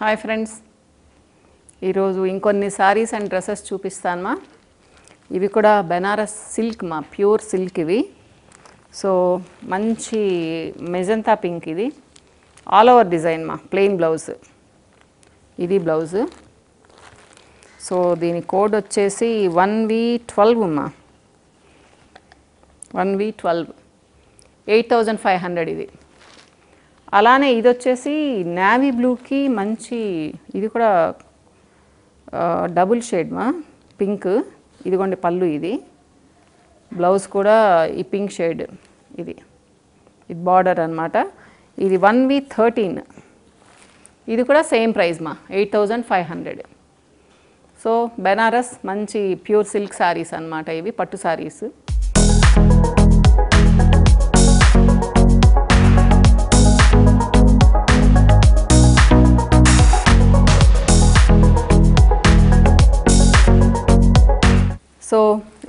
Hi friends. ఈరోజు ఇంకొన్ని saris and dresses చూపిస్తానమా ఇవి కూడా బెనారస్ సిల్క్ మా ప్యూర్ సిల్క్ ఇవి. సో మంచి మెజంతా పింక్ ఇది. ఆల్ ఓవర్ డిజైన్ మా ప్లెయిన్ బ్లౌజ్. ఇది బ్లౌజ్. సో దీని కోడ్ వచ్చేసి వన్ వి ట్వెల్వ్ అమ్మా one V twelve. Eight thousand five hundred ఇది. అలానే ఇది వచ్చేసి నావీ బ్లూకి మంచి ఇది కూడా డబుల్ షేడ్ మా పింక్. ఇదిగోండి పళ్ళు ఇది. బ్లౌజ్ కూడా ఈ పింక్ షేడ్ ఇది. ఇది బార్డర్ అనమాట ఇది వన్ వి థర్టీన్. ఇది కూడా సేమ్ ప్రైస్ మా eight thousand five hundred. So Banaras మంచి ప్యూర్ సిల్క్ శారీస్ అన్నమాట ఇవి పట్టు శారీస్.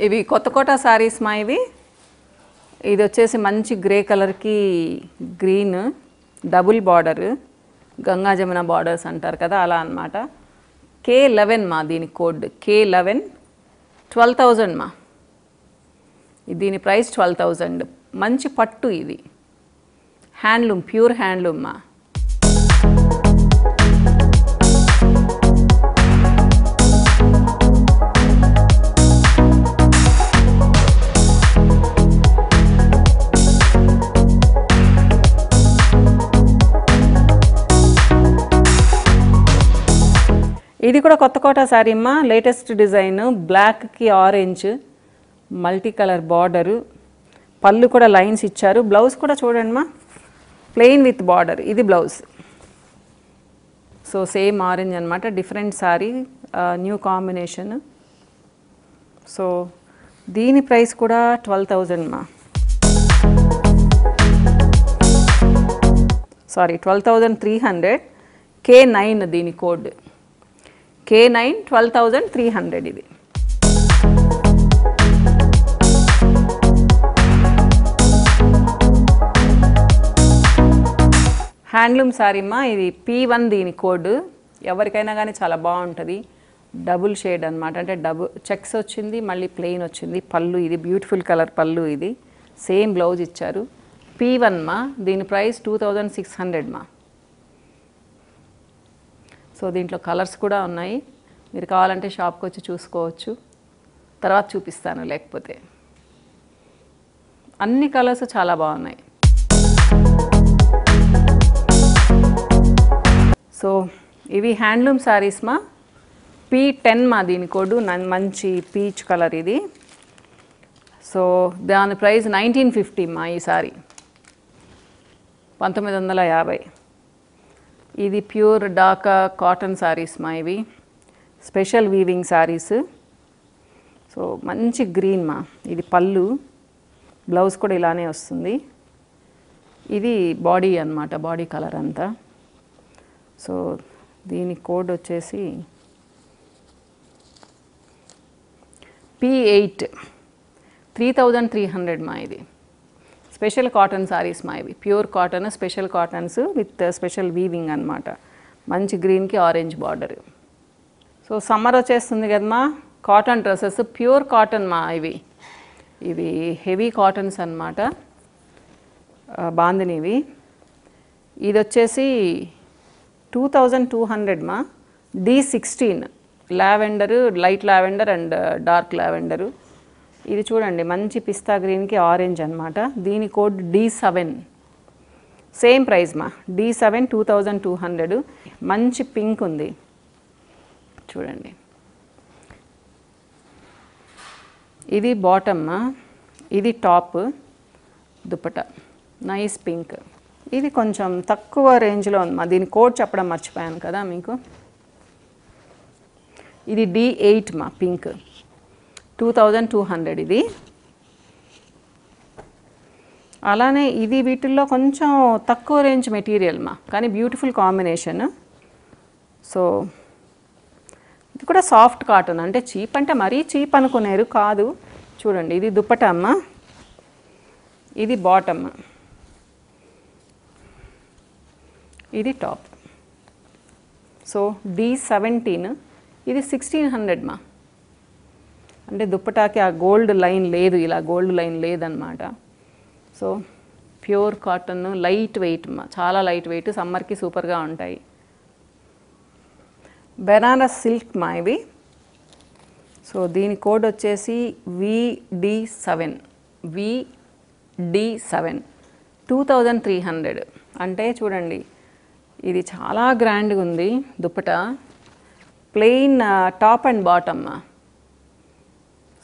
ఇవి కొత్త కోట శారీస్ మా ఇవి. ఇది వచ్చేసి మంచి గ్రే కలర్కి green double border Ganga Jamuna borders అంటారు కదా అలా అనమాట కే లెవెన్ మా దీని code K eleven twelve thousand మా. దీని ప్రైస్ ట్వెల్వ్ థౌజండ్ మంచి పట్టు ఇది హ్యాండ్లూమ్ ప్యూర్ హ్యాండ్లూమ్ మా. ఇది కూడా కొత్త కోట శారీ అమ్మా. లేటెస్ట్ డిజైన్ బ్లాక్కి ఆరెంజ్ మల్టీ కలర్ బార్డరు పళ్ళు కూడా లైన్స్ ఇచ్చారు. బ్లౌజ్ కూడా చూడండి మా ప్లెయిన్ విత్ బార్డర్ ఇది బ్లౌజ్ సో సేమ్ ఆరెంజ్ అనమాట different sari new combination so దీని ప్రైస్ కూడా ట్వెల్వ్ థౌజండ్ మా sorry twelve thousand three hundred K nine దీని code K nine twelve thousand three hundred ఇది హ్యాండ్లూమ్ శారీమ్మా ఇది పీ వన్ దీని కోడ్. ఎవరికైనా కానీ చాలా బాగుంటుంది. డబుల్ షేడ్ అనమాట అంటే డబుల్ చెక్స్ వచ్చింది మళ్ళీ ప్లెయిన్ వచ్చింది. పళ్ళు ఇది బ్యూటిఫుల్ కలర్ పళ్ళు ఇది. సేమ్ బ్లౌజ్ ఇచ్చారు. పీ వన్ మా దీని price two thousand six hundred మా సో దీంట్లో కలర్స్ కూడా ఉన్నాయి. మీరు కావాలంటే షాప్కి వచ్చి చూసుకోవచ్చు. తర్వాత చూపిస్తాను లేకపోతే. అన్ని కలర్స్ చాలా బాగున్నాయి. సో ఇవి హ్యాండ్లూమ్ శారీస్ మా. పీ టెన్ మా దీని కోడ్. నన్- మంచి పీచ్ కలర్ ఇది. సో దాని ప్రైస్ నైన్టీన్ ఫిఫ్టీ మా ఈ సారీ పంతొమ్మిది వందల యాభై. ఇది ప్యూర్ డాకా కాటన్ శారీస్ మా ఇవి. స్పెషల్ వీవింగ్ శారీస్ సో మంచి గ్రీన్ మా. ఇది పళ్ళు. బ్లౌజ్ కూడా ఇలానే వస్తుంది. ఇది బాడీ అన్నమాట బాడీ కలర్ అంతా. సో దీని కోడ్ వచ్చేసి P eight three thousand three hundred మా ఇది. స్పెషల్ కాటన్ సారీస్ మా ఇవి. Pure cotton special cottons with special weaving అన్నమాట. మంచి గ్రీన్కి ఆరెంజ్ బార్డర్ సో సమ్మర్ వచ్చేస్తుంది కదమ్మా. కాటన్ డ్రెస్సెస్ ప్యూర్ కాటన్ మా ఇవి. ఇవి హెవీ కాటన్స్ అనమాట బాందినివి ఇది వచ్చేసి టూ థౌజండ్ టూ హండ్రెడ్ మా. D sixteen lavender light lavender and dark lavender ఇది చూడండి మంచి పిస్తా గ్రీన్కి ఆరెంజ్ అనమాట దీని code D seven same price మా. D seven two thousand two hundred. మంచి పింక్ ఉంది. చూడండి. ఇది బాటమ్ ఇది టాప్ దుప్పట. Nice pink. ఇది కొంచెం తక్కువ రేంజ్లో ఉంది మా. దీని కోడ్ చెప్పడం మర్చిపోయాను కదా మీకు. ఇది డి ఎయిట్ మా pink. Two thousand two hundred ఇది. అలానే ఇది వీటిల్లో కొంచెం తక్కువ రేంజ్ మెటీరియల్ మా కానీ బ్యూటిఫుల్ కాంబినేషన్. సో ఇది కూడా సాఫ్ట్ కాటన్ అంటే చీప్ అంటే మరీ చీప్ అనుకునేరు కాదు. చూడండి ఇది దుప్పట అమ్మ. ఇది బాటమ్. ఇది టాప్. సో డి సెవెంటీన్ ఇది సిక్స్టీన్ హండ్రెడ్ మా. అంటే దుప్పటాకి ఆ గోల్డ్ లైన్ లేదు ఇలా గోల్డ్ లైన్ లేదనమాట so pure cotton light weight మా చాలా లైట్ వెయిట్ సమ్మర్కి సూపర్గా ఉంటాయి. బెనారస్ సిల్క్ మా ఇవి. సో దీని కోడ్ వచ్చేసి V D seven V D seven two thousand three hundred అంటే చూడండి ఇది చాలా గ్రాండ్గా ఉంది dupatta. Plain top and bottom.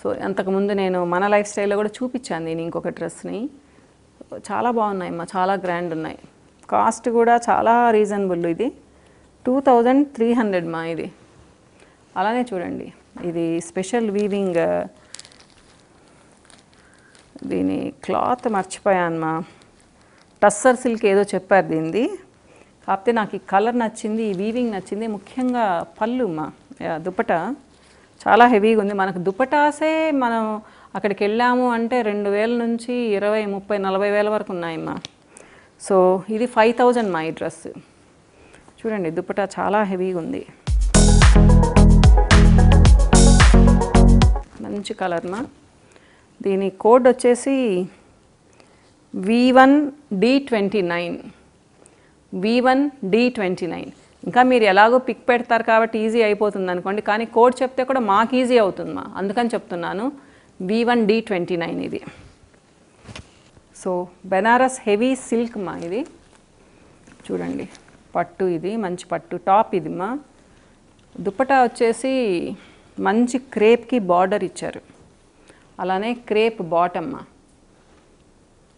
So అంతకుముందు నేను మన లైఫ్ స్టైల్లో కూడా చూపించాను నేను ఇంకొక డ్రెస్ని. చాలా బాగున్నాయి అమ్మా చాలా గ్రాండ్ ఉన్నాయి. కాస్ట్ కూడా చాలా రీజనబుల్ ఇది. టూ థౌజండ్ త్రీ హండ్రెడ్ మా ఇది. అలానే చూడండి ఇది స్పెషల్ వీవింగ్ దీని క్లాత్ మర్చిపోయాను మా. టస్సర్ సిల్క్ ఏదో చెప్పారు దీనిది. కాకపోతే నాకు ఈ కలర్ నచ్చింది ఈ వీవింగ్ నచ్చింది ముఖ్యంగా పళ్ళు మా దుప్పట దుపట. చాలా హెవీగా ఉంది. మనకు దుపటాసే మనం అక్కడికి వెళ్ళాము అంటే రెండు వేల నుంచి ఇరవై ముప్పై నలభై వేల వరకు ఉన్నాయమ్మా. సో ఇది ఫైవ్ థౌజండ్ మా ఈ డ్రెస్. చూడండి దుపట చాలా హెవీగా ఉంది. మంచి కలర్మా దీని కోడ్ వచ్చేసి V one D twenty nine. V one D twenty nine. ఇంకా మీరు ఎలాగో పిక్ పెడతారు కాబట్టి ఈజీ అయిపోతుంది అనుకోండి. కానీ కోడ్ చెప్తే కూడా మాకు ఈజీ అవుతుంది మా. అందుకని చెప్తున్నాను. B one D twenty nine ఇది. సో బెనారస్ హెవీ సిల్క్ మా ఇది. చూడండి. పట్టు ఇది మంచి పట్టు. టాప్ ఇది మా. దుప్పటా వచ్చేసి మంచి క్రేప్కి బార్డర్ ఇచ్చారు. అలానే క్రేప్ బాటమ్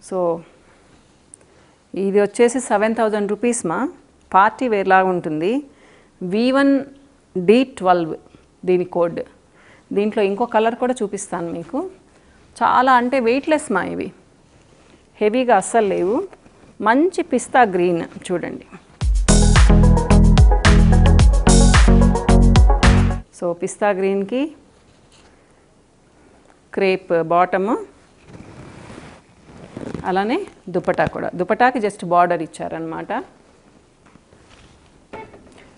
సో ఇది వచ్చేసి సెవెన్ థౌజండ్ రూపీస్ మా. పార్టీ వేర్లా ఉంటుంది. వి వన్ డి ట్వెల్వ్ దీని కోడ్. దీంట్లో ఇంకో కలర్ కూడా చూపిస్తాను మీకు. చాలా అంటే వెయిట్లెస్ మా ఇవి. హెవీగా అస్సలు లేవు. మంచి పిస్తా గ్రీన్ చూడండి. సో పిస్తా గ్రీన్కి క్రేప్ బాటమ్. అలానే దుపటా కూడా. దుపటాకి జస్ట్ బార్డర్ ఇచ్చారనమాట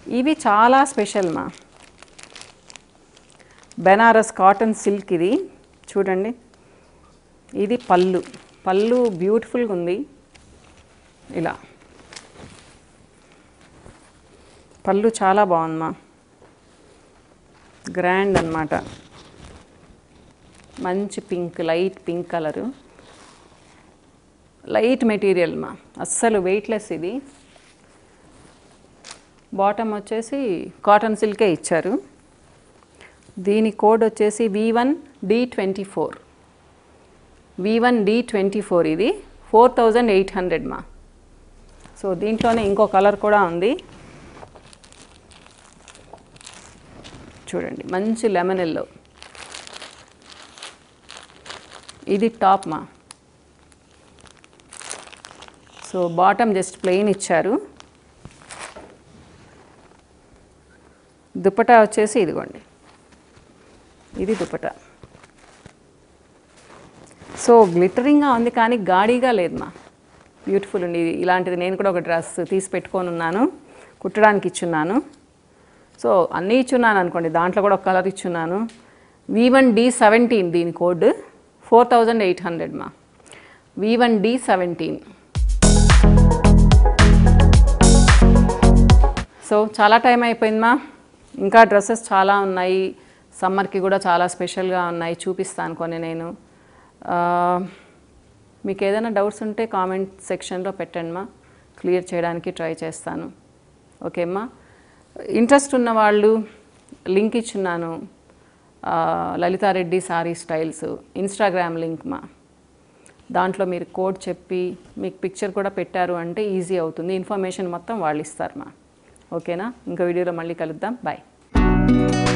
ఇవి చాలా స్పెషల్ మా. బెనారస్ కాటన్ సిల్క్ ఇది. చూడండి. ఇది పళ్ళు. పళ్ళు బ్యూటిఫుల్గా ఉంది. ఇలా. పళ్ళు చాలా బాగుందమ్మా గ్రాండ్ అన్నమాట. మంచి pink light pink colour. Light material మా. అస్సలు వెయిట్లెస్ ఇది. బాటమ్ వచ్చేసి కాటన్ సిల్కే ఇచ్చారు. దీని కోడ్ వచ్చేసి V one D twenty four V one D twenty four ఇది. ఫోర్ థౌజండ్ ఎయిట్ హండ్రెడ్ మా. సో దీంట్లోనే ఇంకో కలర్ కూడా ఉంది. చూడండి మంచి లెమన్ ఎల్లో. ఇది టాప్ మా. సో బాటమ్ జస్ట్ ప్లెయిన్ ఇచ్చారు. దుపటా వచ్చేసి ఇదిగోండి. ఇది దుపటా. సో గ్లిటరింగ్గా ఉంది కానీ గాడిగా లేదు బ్యూటిఫుల్ ఉంది. ఇది ఇలాంటిది నేను కూడా ఒక డ్రెస్ తీసి పెట్టుకొని ఉన్నాను కుట్టడానికి ఇచ్చున్నాను. సో అన్నీ ఇచ్చున్నాను అనుకోండి. దాంట్లో కూడా ఒక కలర్ ఇచ్చున్నాను. వి వన్ డి సెవెంటీన్ దీని code. Four thousand eight hundred మా. V one D seventeen so చాలా టైం అయిపోయింది మా. ఇంకా డ్రెస్సెస్ చాలా ఉన్నాయి. సమ్మర్కి కూడా చాలా స్పెషల్గా ఉన్నాయి. చూపిస్తాను కొన్ని నేను. మీకు ఏదైనా డౌట్స్ ఉంటే కామెంట్ సెక్షన్లో పెట్టండి మా. క్లియర్ చేయడానికి ట్రై చేస్తాను. ఓకే అమ్మా. ఇంట్రెస్ట్ ఉన్న వాళ్ళు link ఇచ్చున్నాను. Lalitha Reddy sari styles Instagram link మా. దాంట్లో మీరు కోడ్ చెప్పి మీకు పిక్చర్ కూడా పెట్టారు అంటే ఈజీ అవుతుంది. ఇన్ఫర్మేషన్ మొత్తం వాళ్ళు ఇస్తారు మా. ఓకేనా? ఇంకో వీడియోలో మళ్ళీ కలుద్దాం. బాయ్. Thank you.